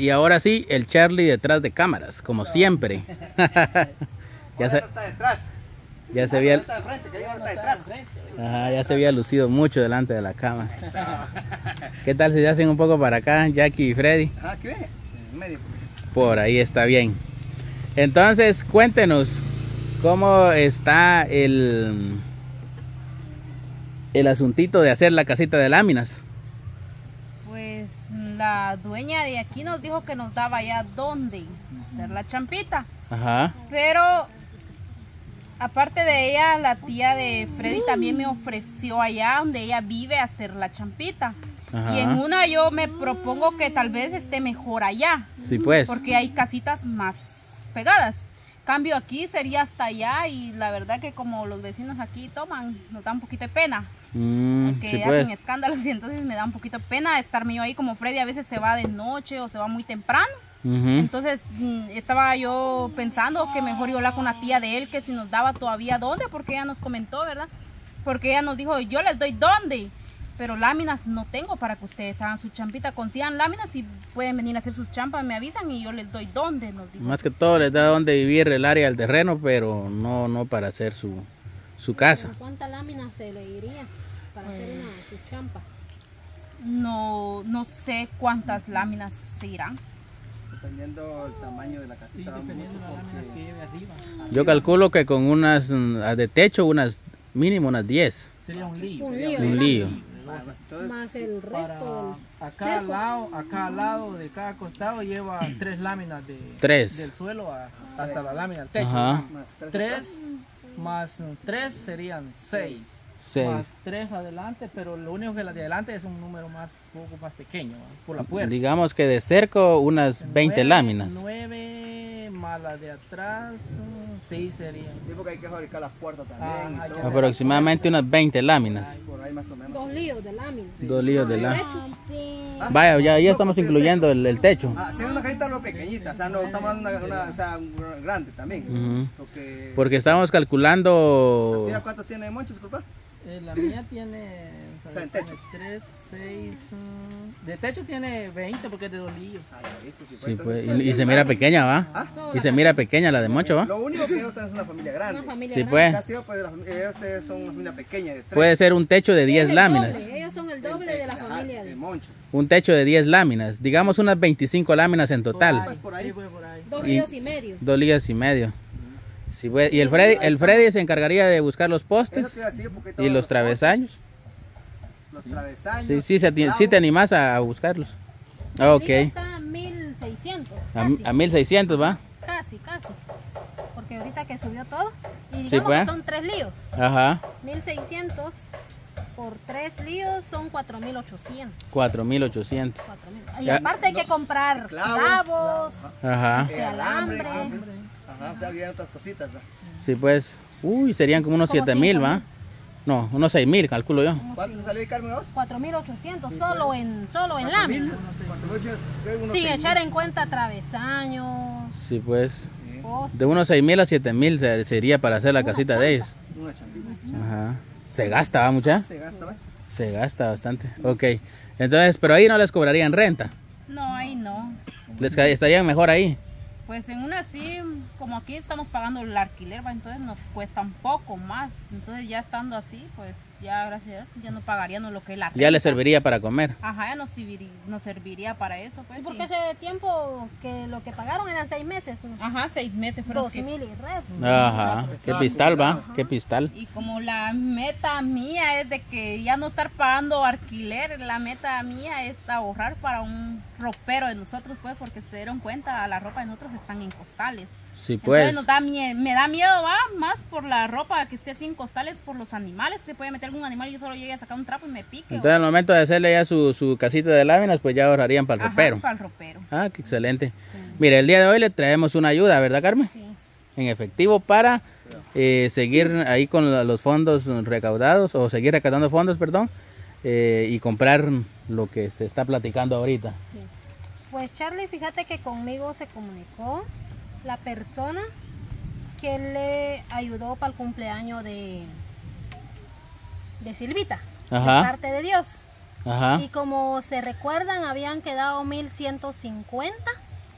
y ahora sí, el Charlie detrás de cámaras, como siempre. ya se, está detrás. Ya se había, ya se había lucido mucho delante de la cámara. ¿Qué tal si se hacen un poco para acá, Jackie y Freddy? Ajá, ¿qué medio. Por ahí está bien. Entonces, cuéntenos cómo está el el asuntito de hacer la casita de láminas. La dueña de aquí nos dijo que nos daba ya dónde hacer la champita. Ajá. Pero aparte de ella, la tía de Freddy también me ofreció allá donde ella vive hacer la champita. Y en una yo me propongo que tal vez esté mejor allá. Sí, pues. Porque hay casitas más pegadas. Cambio aquí sería hasta allá y la verdad que como los vecinos aquí toman, nos da un poquito de pena. Mm, que sí, hacen pues. escándalos y entonces me da un poquito pena estarme yo ahí como Freddy a veces se va de noche o se va muy temprano. Entonces mm, estaba yo pensando que mejor yo hablar con la tía de él que si nos daba todavía dónde, porque ella nos comentó, ¿verdad? Porque ella nos dijo, yo les doy dónde, pero láminas no tengo para que ustedes hagan su champita. Consigan láminas y pueden venir a hacer sus champas, me avisan y yo les doy dónde, nos dijo. Más que todo les da donde vivir el área del terreno, pero no, no para hacer su, su casa. ¿Cuántas láminas se le iría para hacer una su champa? No, no sé cuántas láminas se irán. Dependiendo el tamaño de la casita. va mucho porque- Yo calculo que con unas mm, de techo, unas mínimo unas 10. Sería un lío. Un lío. Un lío. Ah, entonces, Más el resto. a cada lado, a cada lado de cada costado lleva tres láminas de Tres. del suelo a- hasta la lámina del techo. Ajá. más tres. Más mm, tres serían seis. Seis. Más tres adelante, pero lo único que la de adelante es un número más poco más pequeño ¿va? por la puerta. Digamos que de cerco unas 20 Nueve- láminas. Nueve más la de atrás, sí serían. Sí, porque hay que fabricar las puertas Ah, también. y hay que todo. Aproximadamente unas 20 láminas. Por ahí más o menos. Dos líos de láminas. Dos líos de la... Techo. Vaya, ya, ya estamos incluyendo el, el techo. Ah, sí, es una casita no pequeñita, o sea, no estamos de una, una, o sea, grande también. Ujú. Porque, Porque estábamos calculando... Mira cuántos tiene moncho, disculpa. Eh, la mía tiene, O sea, en techo. 3, 6, de techo tiene 20 porque es de dos líos. Ah, ya viste, sí, Sí, pues, y, y se mira pequeña, ¿va? ¿Ah? Y se mira pequeña la de Moncho, ¿va? Lo único que ellos es una familia grande. Una familia Sí, grande. pues. Pues, ellos eh, son una familia pequeña de. Puede ser un techo de 10 Es el láminas. doble, Ellos son el doble de la Ajá, familia. de de- moncho. Un techo de 10 láminas. Digamos unas 25 láminas en Por total. por ahí. sí, pues, por ahí. Dos Y- líos y medio. Dos lías y medio. Sí, pues, y el Freddy, el Freddy se encargaría de buscar los postes a y todos los travesaños. postes, Los travesaños. Sí, sí, se sí te animas a, a buscarlos. Ah, Ok. está a 1600. A, Casi, a 1600, ¿va? casi, casi. Porque ahorita que subió todo. Y digamos Sí, pues. que son tres líos. Ajá. 1600 por tres líos son 4800. 4800. 4000. Y aparte hay que comprar Clavos. clavos. Ajá. este alambre. Ajá, o sea, había otras cositas. ¿no? Sí, pues. Uy, serían como unos Como 7000, cinco ¿va? No, unos 6000, calculo yo. ¿Cuánto salió Carmen vos? 4800 solo en solo en lámina. Mil, seis echar mil. en cuenta travesaños, Sí, pues. De unos 6000 a 7000 se- sería para hacer la Una casita de ellos. Una. Ajá. Se gasta, ¿va, mucha? Se gasta, ¿va? Se gasta bastante. Ok. Entonces, pero ahí no les cobrarían renta. No, ahí no. Les estarían mejor ahí. Pues en una sí, como aquí estamos pagando el alquiler, ¿va? entonces nos cuesta un poco más. Entonces ya estando así, pues ya gracias a Dios, ya no pagaríamos lo que es la Ya renta. serviría para comer. Ajá, ya nos serviría, nos serviría para eso. Pues, Sí, sí. porque ese tiempo que lo que pagaron eran seis meses. Ajá, seis meses fueron Dos que- mil y res. Ajá. Qué pistal, va. Qué pistal. Y como la meta mía es de que ya no estar pagando alquiler, la meta mía es ahorrar para un ropero de nosotros, pues, porque se dieron cuenta, la ropa de nosotros están en costales. Sí, Entonces pues. nos da mie- me da miedo, va, más por la ropa que esté así en costales, por los animales. Se puede meter algún animal y yo solo llegue a sacar un trapo y me pique. Entonces, al momento de hacerle ya su, su casita de láminas, pues ya ahorrarían para el ropero. para el ropero. Ah, qué excelente. Mire, el día de hoy le traemos una ayuda, ¿verdad, Carmen? Sí. En efectivo para eh, seguir ahí con los fondos recaudados o seguir recaudando fondos, perdón, eh, y comprar lo que se está platicando ahorita. Sí. Pues Charlie, fíjate que conmigo se comunicó la persona que le ayudó para el cumpleaños de, de Silvita, de Ajá. parte de Dios. Ajá. Y como se recuerdan, habían quedado 1150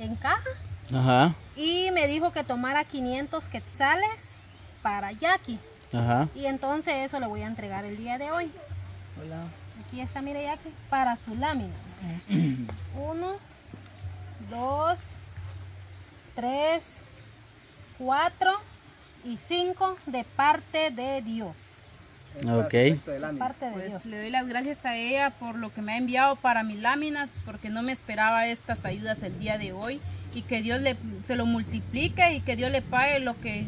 en caja. Ajá. Y me dijo que tomara 500 quetzales para Jackie. Ajá. Y entonces eso le voy a entregar el día de hoy. Hola. Aquí está, mire Jackie, para su lámina. Uno, dos, tres, cuatro y cinco de parte de Dios. Ok. De. Parte de Dios. Pues le doy las gracias a ella por lo que me ha enviado para mis láminas, porque no me esperaba estas ayudas el día de hoy y que Dios le, se lo multiplique y que Dios le pague lo que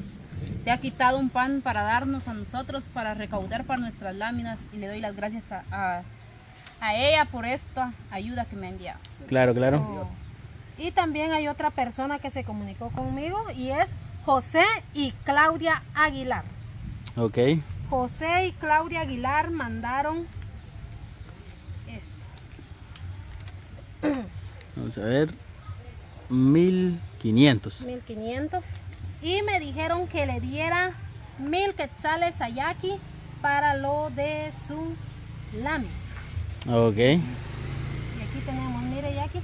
se ha quitado un pan para darnos a nosotros, para recaudar para nuestras láminas y le doy las gracias a, a- a ella por esta ayuda que me ha enviado. Claro, claro. So, y también hay otra persona que se comunicó conmigo y es José y Claudia Aguilar. Ok. José y Claudia Aguilar mandaron esto, Vamos a ver. 1500. 1500 y me dijeron que le diera mil quetzales a Jackie para lo de su lámina. Ok. Y aquí tenemos, mire Jackie,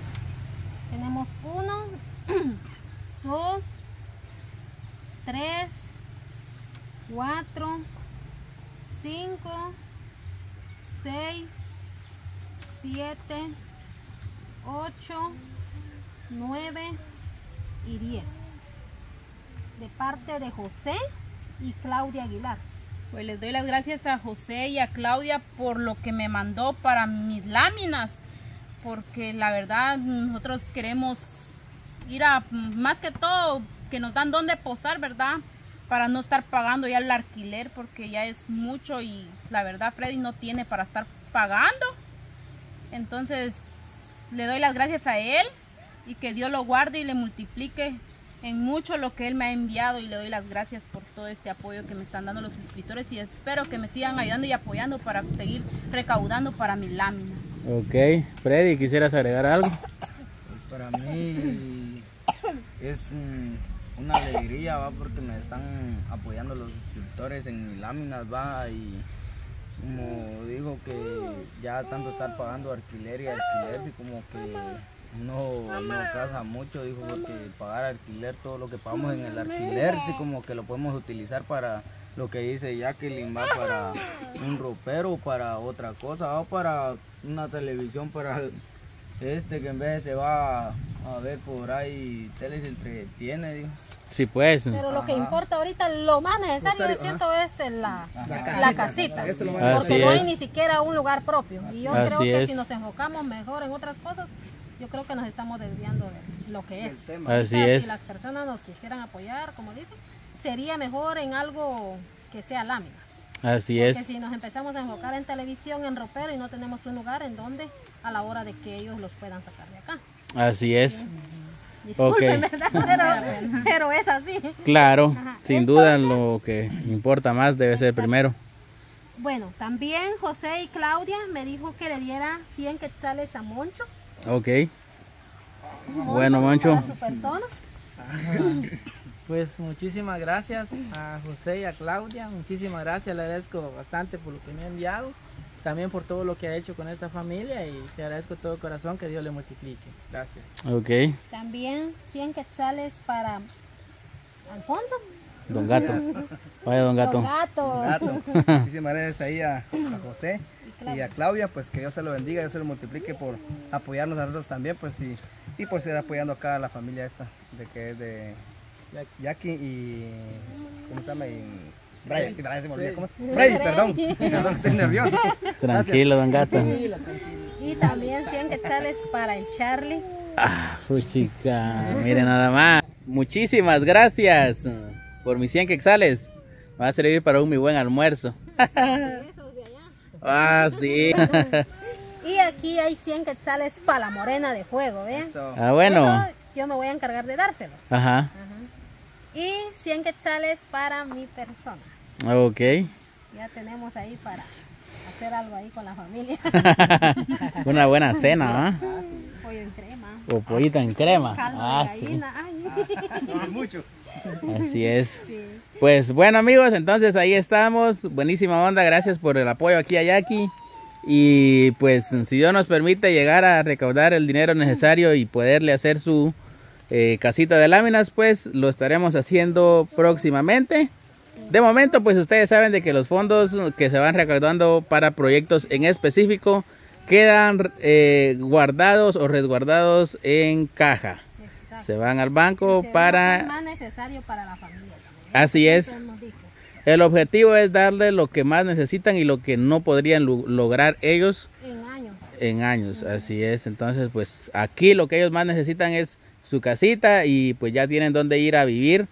tenemos uno, dos, tres, cuatro, cinco, seis, siete, ocho, nueve y diez. De parte de José y Claudia Aguilar. Pues les doy las gracias a José y a Claudia por lo que me mandó para mis láminas, porque la verdad nosotros queremos ir a, más que todo, que nos dan donde posar, ¿verdad? Para no estar pagando ya el alquiler, porque ya es mucho y la verdad Freddy no tiene para estar pagando. Entonces le doy las gracias a él y que Dios lo guarde y le multiplique en mucho lo que él me ha enviado y le doy las gracias por todo este apoyo que me están dando los suscriptores y espero que me sigan ayudando y apoyando para seguir recaudando para mis láminas. Ok. Freddy, ¿quisieras agregar algo? Pues para mí es mm, una alegría, va, porque me están apoyando los suscriptores en mis láminas, va, y como dijo que ya tanto estar pagando alquiler y alquiler, sí como que no, no casa mucho, dijo porque pagar alquiler, todo lo que pagamos en el alquiler, sí como que lo podemos utilizar para lo que dice Jacqueline, va para un ropero, para otra cosa, va para una televisión, para este que en vez se va a ver por ahí, tele se entretiene, digo. Sí, pues. Pero lo que importa ahorita, lo más necesario, yo siento, es la, La la casita. Eso es lo más Así Porque no hay es. ni siquiera un lugar propio. Y yo Así creo que es. si nos enfocamos mejor en otras cosas, yo creo que nos estamos desviando de lo que es. Así O sea, es. Si las personas nos quisieran apoyar, como dicen, sería mejor en algo que sea láminas. Así Porque es. si nos empezamos a enfocar en televisión, en ropero y no tenemos un lugar en donde a la hora de que ellos los puedan sacar de acá. Así es. Disculpen, Ok. ¿verdad? Pero, pero es así. Claro. Ajá. Sin duda lo que importa más debe ser primero. Bueno, también José y Claudia me dijo que le diera 100 quetzales a Moncho. Ok. Bueno, Moncho. Para su persona. Pues muchísimas gracias a José y a Claudia. Muchísimas gracias, le agradezco bastante por lo que me ha enviado. También por todo lo que ha hecho con esta familia y te agradezco de todo corazón que Dios le multiplique. Gracias. Ok. También 100 quetzales para Alfonso. Don Gato. Vaya, don Gato. Don Gato. Gato. Muchísimas gracias ahí a, a José y a Claudia, pues que Dios se lo bendiga, Dios se lo multiplique por apoyarnos a nosotros también, pues y, y por seguir apoyando acá a la familia esta, de que es de Jackie y ¿cómo se llama? Y Brian, y Brian se me olvidó, ¿cómo? Freddy, perdón, perdón, estoy nervioso. Tranquilo, don Gato. Y también 100 quetzales para el Charlie. Ah, chica, mire nada más. Muchísimas gracias por mis 100 quexales. Va a servir para un muy buen almuerzo. Ah, sí. Y aquí hay 100 quetzales para la morena de fuego, ¿ven? Eso. Ah, bueno. Eso yo me voy a encargar de dárselos. Ajá. Y 100 quetzales para mi persona. Ok. Ya tenemos ahí para hacer algo ahí con la familia. Una buena cena, ¿ah? Pollo en crema. O pollito en crema. Ah, de sí. Ay, Mucho. Así es. sí. Pues bueno amigos, entonces ahí estamos. Buenísima onda, gracias por el apoyo aquí a Jackie. Y pues si Dios nos permite llegar a recaudar el dinero necesario y poderle hacer su eh, casita de láminas, pues lo estaremos haciendo próximamente. De momento, pues ustedes saben de que los fondos que se van recaudando para proyectos en específico quedan eh, guardados o resguardados en caja. Exacto. Se van al banco Se para... más necesario para la familia también. Así es. El objetivo es darle lo que más necesitan y lo que no podrían lo- lograr ellos En años. en años. Así es. Entonces, pues aquí lo que ellos más necesitan es su casita y pues ya tienen donde ir a vivir.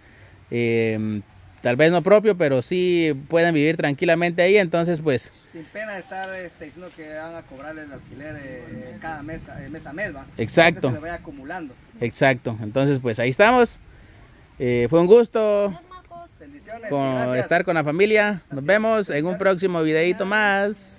Eh, tal vez no propio, pero sí pueden vivir tranquilamente ahí. Entonces, pues Sin pena de estar este, diciendo que van a cobrarle el alquiler eh, cada mes, eh, mes a mes, ¿va? Exacto. Que se vaya acumulando. exacto. Entonces, pues ahí estamos. Eh, fue un gusto con estar con la familia. Nos vemos en un próximo videito más.